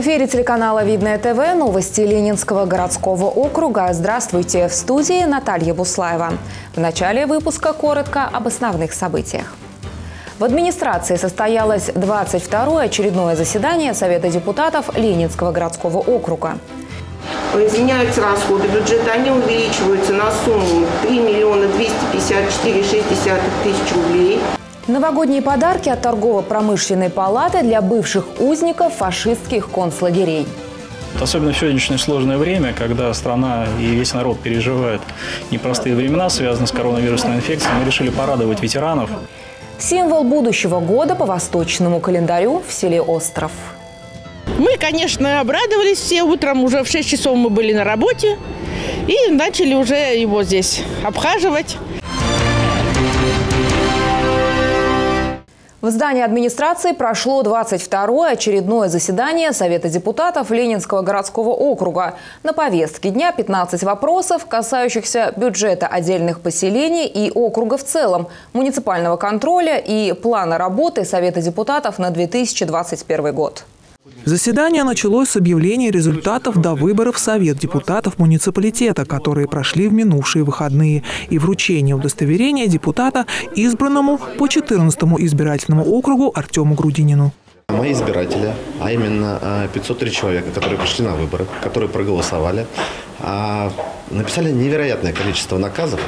В эфире телеканала «Видное ТВ» новости Ленинского городского округа. Здравствуйте! В студии Наталья Буслаева. В начале выпуска коротко об основных событиях. В администрации состоялось 22-е очередное заседание Совета депутатов Ленинского городского округа. Изменяются расходы бюджета, они увеличиваются на сумму 3 миллиона 254 6 тысяч рублей. Новогодние подарки от торгово-промышленной палаты для бывших узников фашистских концлагерей. Особенно в сегодняшнее сложное время, когда страна и весь народ переживают непростые времена, связанные с коронавирусной инфекцией, мы решили порадовать ветеранов. Символ будущего года по восточному календарю в селе Остров. Мы, конечно, обрадовались все. Утром уже в 6 часов мы были на работе и начали уже его здесь обхаживать. В здании администрации прошло 22-е очередное заседание Совета депутатов Ленинского городского округа. На повестке дня 15 вопросов, касающихся бюджета отдельных поселений и округа в целом, муниципального контроля и плана работы Совета депутатов на 2021 год. Заседание началось с объявления результатов до выборов Совет депутатов муниципалитета, которые прошли в минувшие выходные, и вручения удостоверения депутата избранному по 14-му избирательному округу Артему Грудинину. Мои избиратели, а именно 503 человека, которые пришли на выборы, которые проголосовали, а, написали невероятное количество наказов,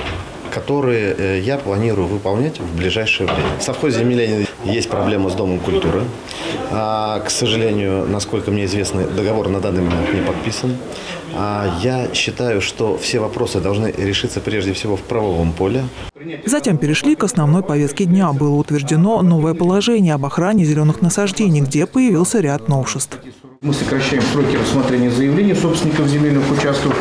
которые э, я планирую выполнять в ближайшее время. В совхозе Миленин есть проблема с Домом культуры. А, к сожалению, насколько мне известно, договор на данный момент не подписан. А, я считаю, что все вопросы должны решиться прежде всего в правовом поле. Затем перешли к основной повестке дня. Было утверждено новое положение об охране зеленых насаждений, где появился ряд новшеств. Мы сокращаем сроки рассмотрения заявлений собственников земельных участков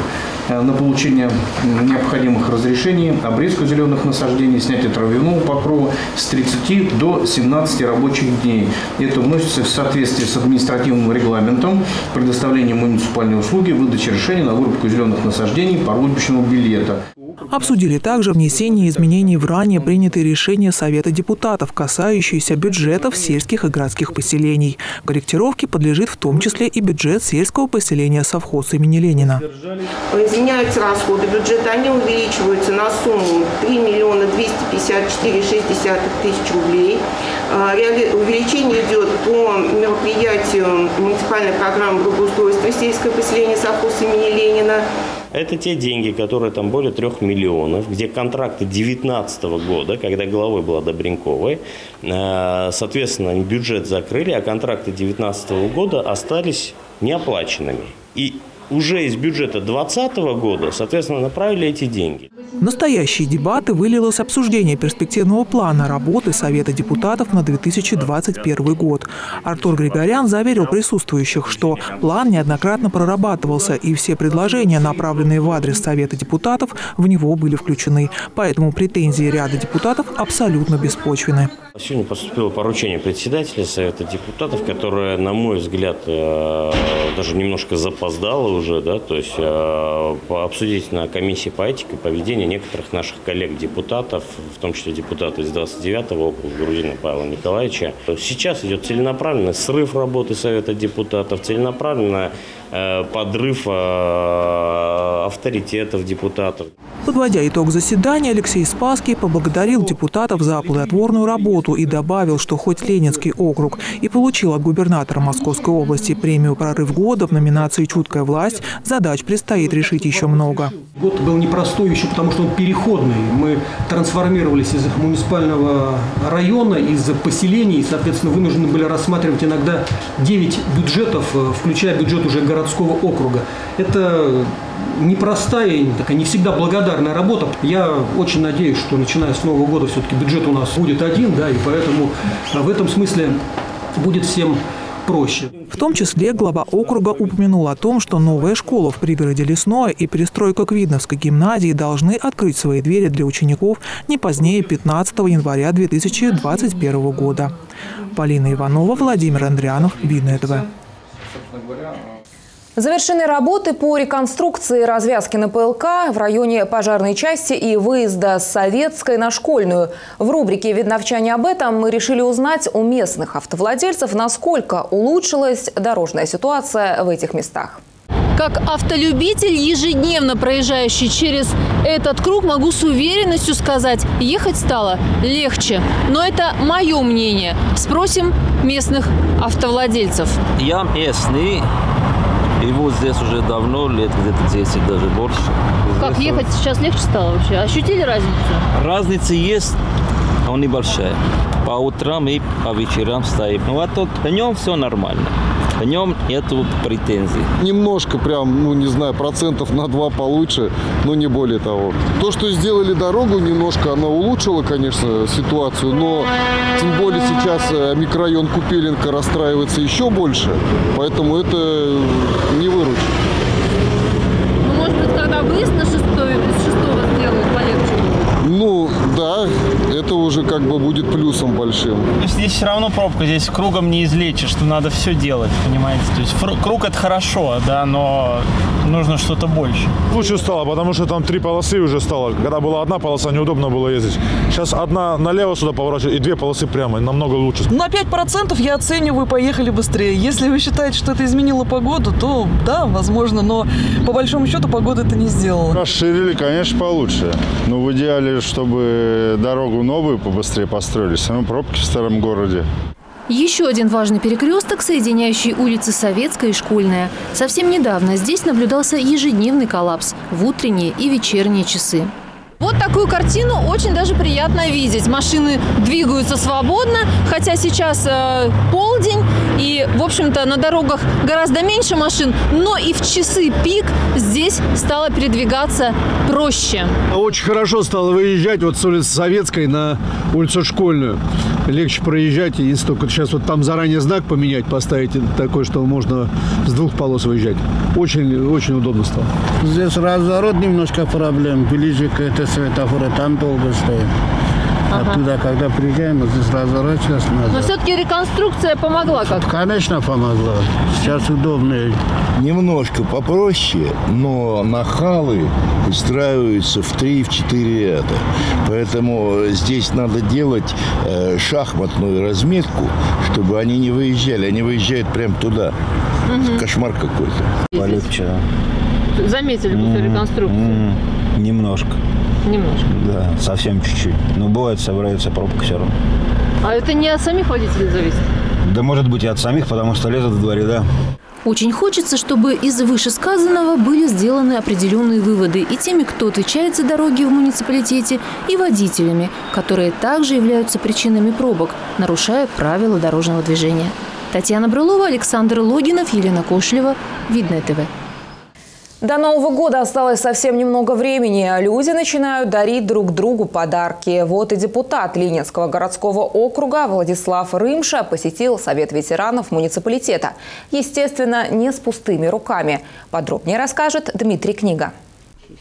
э, на получение необходимых разрешений, обрезку зеленых насаждений, снятие травяного покрова с 30 до 17 рабочих дней. Это вносится в соответствие с административным регламентом предоставления муниципальной услуги, выдачи решений на вырубку зеленых насаждений по рубочному билета. Обсудили также внесение изменений в ранее принятые решения Совета депутатов, касающиеся бюджетов сельских и городских поселений. Корректировке подлежит в том числе и бюджет сельского поселения совхоз имени Ленина. Изменяются расходы бюджета, они увеличиваются на сумму 3 миллиона 254 6 тысяч рублей. А, увеличение идет по мероприятию муниципальной программы благоустройства сельского поселения совхоз имени Ленина. Это те деньги, которые там более трех миллионов, где контракты 2019 года, когда главой была Добренковой, э, соответственно, бюджет закрыли, а контракты 2019 года остались неоплаченными. И уже из бюджета 2020 года, соответственно, направили эти деньги. Настоящие дебаты вылилось обсуждение перспективного плана работы Совета депутатов на 2021 год. Артур Григорян заверил присутствующих, что план неоднократно прорабатывался, и все предложения, направленные в адрес Совета депутатов, в него были включены. Поэтому претензии ряда депутатов абсолютно беспочвены. Сегодня поступило поручение председателя Совета депутатов, которое, на мой взгляд, э, даже немножко запоздало уже, да, то есть э, обсудить на комиссии по этике поведение некоторых наших коллег-депутатов, в том числе депутата из 29-го округа Грудина Павла Николаевича. Сейчас идет целенаправленный срыв работы Совета депутатов, целенаправленный э, подрыв авторитетов депутатов. Подводя итог заседания, Алексей Спасский поблагодарил депутатов за плодотворную работу и добавил, что хоть Ленинский округ и получил от губернатора Московской области премию «Прорыв года» в номинации «Чуткая власть», задач предстоит решить еще много. Год был непростой еще потому, что он переходный. Мы трансформировались из муниципального района, из поселений, и, соответственно, вынуждены были рассматривать иногда 9 бюджетов, э, включая бюджет уже городского округа. Это непростая, такая не всегда благодарная работа. Я очень надеюсь, что начиная с Нового года все-таки бюджет у нас будет один, да, и поэтому в этом смысле будет всем проще. В том числе глава округа упомянул о том, что новая школа в пригороде Лесное и перестройка Квидновской гимназии должны открыть свои двери для учеников не позднее 15 января 2021 года. Полина Иванова, Владимир Андрианов, Видное ТВ. Завершены работы по реконструкции развязки на ПЛК в районе пожарной части и выезда с Советской на Школьную. В рубрике «Видновчане об этом» мы решили узнать у местных автовладельцев, насколько улучшилась дорожная ситуация в этих местах. Как автолюбитель, ежедневно проезжающий через этот круг, могу с уверенностью сказать, ехать стало легче. Но это мое мнение. Спросим местных автовладельцев. Я местный, и вот здесь уже давно, лет где-то 10, даже больше. Как Здесь ехать сейчас легче стало вообще? Ощутили разницу? Разница есть, но небольшая. По утрам и по вечерам стоим. Ну а тут днем все нормально. Днем нету претензий. Немножко прям, ну не знаю, процентов на два получше, но не более того. То, что сделали дорогу немножко, она улучшила, конечно, ситуацию, но тем более сейчас э, микрорайон Купеленко расстраивается еще больше, поэтому это не выручит. Ну, может быть, когда выезд на шестой, с шестого сделают полегче? Ну, да, это уже как бы будет плюсом большим. Здесь все равно пробка, здесь кругом не излечишь, что надо все делать, понимаете? То есть круг это хорошо, да, но нужно что-то больше. Лучше стало, потому что там три полосы уже стало. Когда была одна полоса, неудобно было ездить. Сейчас одна налево сюда поворачивает и две полосы прямо. Намного лучше. На 5% я оцениваю, поехали быстрее. Если вы считаете, что это изменило погоду, то да, возможно, но по большому счету погода это не сделала. Расширили, конечно, получше. Но в идеале, чтобы дорогу новую побыстрее построили. Все равно пробки в старом городе. Еще один важный перекресток, соединяющий улицы Советская и Школьная. Совсем недавно здесь наблюдался ежедневный коллапс в утренние и вечерние часы. Вот такую картину очень даже приятно видеть. Машины двигаются свободно, хотя сейчас э, полдень, и, в общем-то, на дорогах гораздо меньше машин, но и в часы пик здесь стало передвигаться проще. Очень хорошо стало выезжать вот с улицы Советской на улицу Школьную. Легче проезжать, если только сейчас вот там заранее знак поменять, поставить такой, что можно с двух полос выезжать. Очень, очень удобно стало. Здесь разворот немножко проблем. Ближе к этой светофору, там долго стоим. Ага. Оттуда, когда приезжаем, вот здесь разворачиваться Но надо. все-таки реконструкция помогла как Конечно, помогла. Сейчас удобнее. Немножко попроще, но нахалы устраиваются в 3-4 ряда. Поэтому здесь надо делать э, шахматную разметку, чтобы они не выезжали. Они выезжают прямо туда. Мгм. Кошмар какой-то. Полегче. заметили после М, реконструкции? м, Немножко. Немножко. Да, совсем чуть-чуть. Но бывает, собирается пробка все равно. А это не от самих водителей зависит? Да может быть и от самих, потому что лезут в дворе, да. Очень хочется, чтобы из вышесказанного были сделаны определенные выводы и теми, кто отвечает за дороги в муниципалитете, и водителями, которые также являются причинами пробок, нарушая правила дорожного движения. Татьяна Брылова, Александр Логинов, Елена Кошлева. Видное ТВ. До Нового года осталось совсем немного времени, а люди начинают дарить друг другу подарки. Вот и депутат Ленинского городского округа Владислав Рымша посетил Совет ветеранов муниципалитета. Естественно, не с пустыми руками. Подробнее расскажет Дмитрий Книга.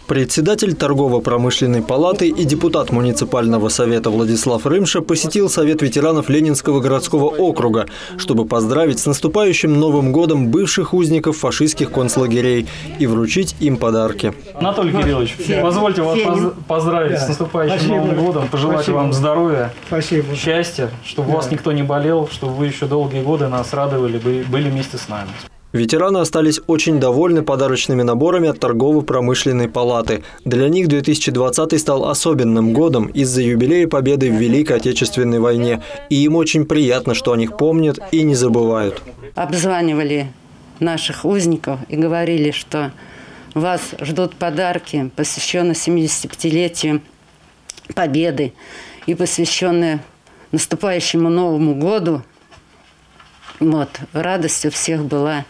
Председатель торгово-промышленной палаты и депутат муниципального совета Владислав Рымша посетил Совет ветеранов Ленинского городского округа, чтобы поздравить с наступающим Новым годом бывших узников фашистских концлагерей и вручить им подарки. Анатолий Кириллович, позвольте вас поз- поздравить с наступающим Новым годом, пожелать вам здоровья, счастья, чтобы у вас никто не болел, чтобы вы еще долгие годы нас радовали, бы- были вместе с нами. Ветераны остались очень довольны подарочными наборами от торгово-промышленной палаты. Для них 2020 стал особенным годом из-за юбилея победы в Великой Отечественной войне. И им очень приятно, что о них помнят и не забывают. обзванивали наших узников и говорили, что вас ждут подарки, посвященные 75-летию Победы и посвященные наступающему Новому году. Вот, радость у всех была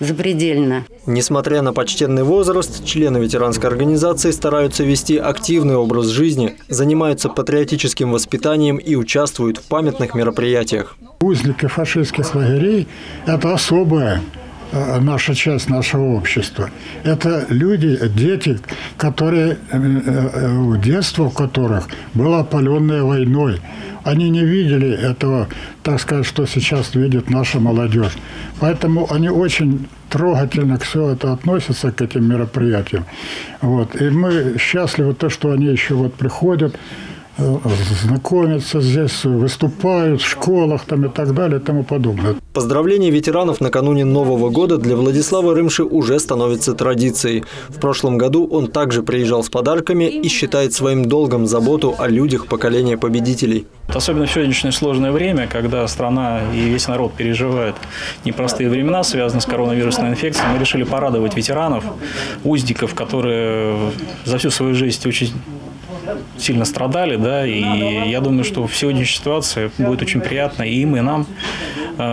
запредельна. Несмотря на почтенный возраст, члены ветеранской организации стараются вести активный образ жизни, занимаются патриотическим воспитанием и участвуют в памятных мероприятиях. Узники фашистских лагерей – это особая э, наша часть нашего общества. Это люди, дети, которые, э, э, детство которых было опаленное войной. Они не видели этого, так сказать, что сейчас видит наша молодежь. Поэтому они очень трогательно все это относится к этим мероприятиям. Вот. И мы счастливы, то, что они еще вот приходят, Э, знакомятся здесь, выступают в школах там и так далее и тому подобное. Поздравления ветеранов накануне Нового года для Владислава Рымши уже становится традицией. В прошлом году он также приезжал с подарками и считает своим долгом заботу о людях поколения победителей. Особенно в сегодняшнее сложное время, когда страна и весь народ переживают непростые времена, связанные с коронавирусной инфекцией, мы решили порадовать ветеранов, узников, которые за всю свою жизнь очень сильно страдали, да, и я думаю, что в сегодняшней ситуации будет очень приятно и им, и нам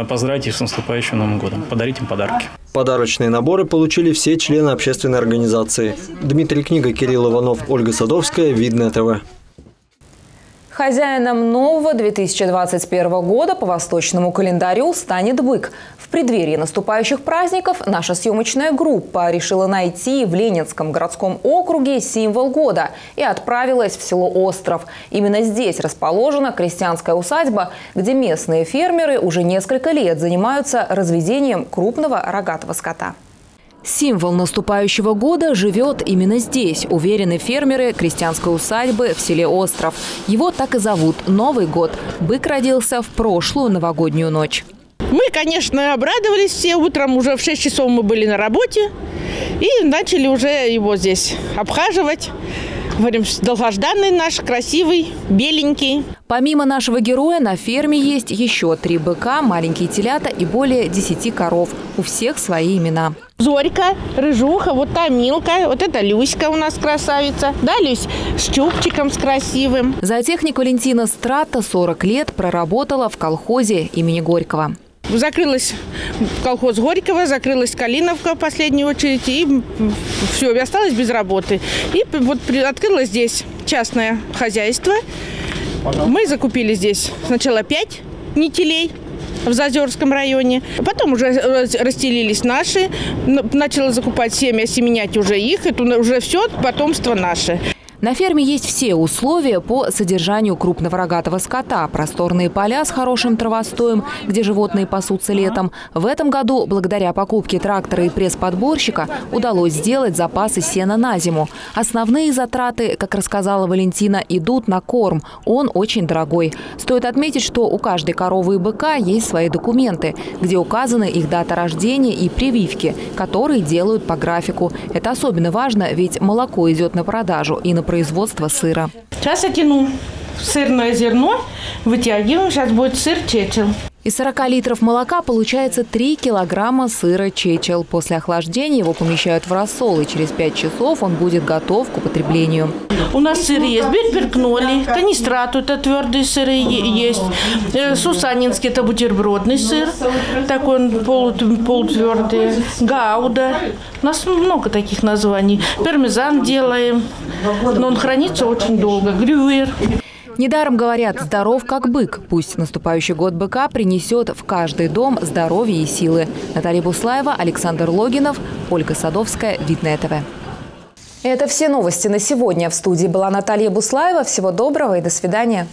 поздравить их с наступающим Новым годом, подарить им подарки. Подарочные наборы получили все члены общественной организации. Дмитрий Книга, Кирилл Иванов, Ольга Садовская, Видное ТВ. Хозяином нового 2021 года по восточному календарю станет бык. В преддверии наступающих праздников наша съемочная группа решила найти в Ленинском городском округе символ года и отправилась в село Остров. Именно здесь расположена крестьянская усадьба, где местные фермеры уже несколько лет занимаются разведением крупного рогатого скота. Символ наступающего года живет именно здесь, уверены фермеры крестьянской усадьбы в селе Остров. Его так и зовут – Новый год. Бык родился в прошлую новогоднюю ночь. Мы, конечно, обрадовались все. Утром уже в 6 часов мы были на работе и начали уже его здесь обхаживать. Говорим, долгожданный наш, красивый, беленький. Помимо нашего героя на ферме есть еще три быка, маленькие телята и более десяти коров. У всех свои имена. Зорька, Рыжуха, вот та Милка, вот это Люська у нас красавица. Да, Люсь, с чубчиком, с красивым. Зоотехник Валентина Страта 40 лет проработала в колхозе имени Горького. Закрылась колхоз Горького, закрылась Калиновка в последнюю очередь, и все, и осталась без работы. И вот открылось здесь частное хозяйство. Мы закупили здесь сначала пять нителей, в Зазерском районе. Потом уже расстелились наши, начала закупать семя, семенять уже их, это уже все потомство наше. На ферме есть все условия по содержанию крупного рогатого скота. Просторные поля с хорошим травостоем, где животные пасутся летом. В этом году, благодаря покупке трактора и пресс-подборщика, удалось сделать запасы сена на зиму. Основные затраты, как рассказала Валентина, идут на корм. Он очень дорогой. Стоит отметить, что у каждой коровы и быка есть свои документы, где указаны их дата рождения и прививки, которые делают по графику. Это особенно важно, ведь молоко идет на продажу и на производства сыра. Сейчас я тяну сырное зерно, вытягиваем, сейчас будет сыр чечел. Из 40 литров молока получается 3 килограмма сыра чечел. После охлаждения его помещают в рассол, и через 5 часов он будет готов к употреблению. У нас сыр есть, берперкноли, канистрату, это твердые сыры есть. Э, Сусанинский, это бутербродный сыр, такой он полу, полутвердый. Гауда, у нас много таких названий. Пармезан делаем, но он хранится очень долго. Грюер. Недаром говорят «здоров как бык». Пусть наступающий год быка принесет в каждый дом здоровье и силы. Наталья Буслаева, Александр Логинов, Ольга Садовская, Видное ТВ. Это все новости на сегодня. В студии была Наталья Буслаева. Всего доброго и до свидания.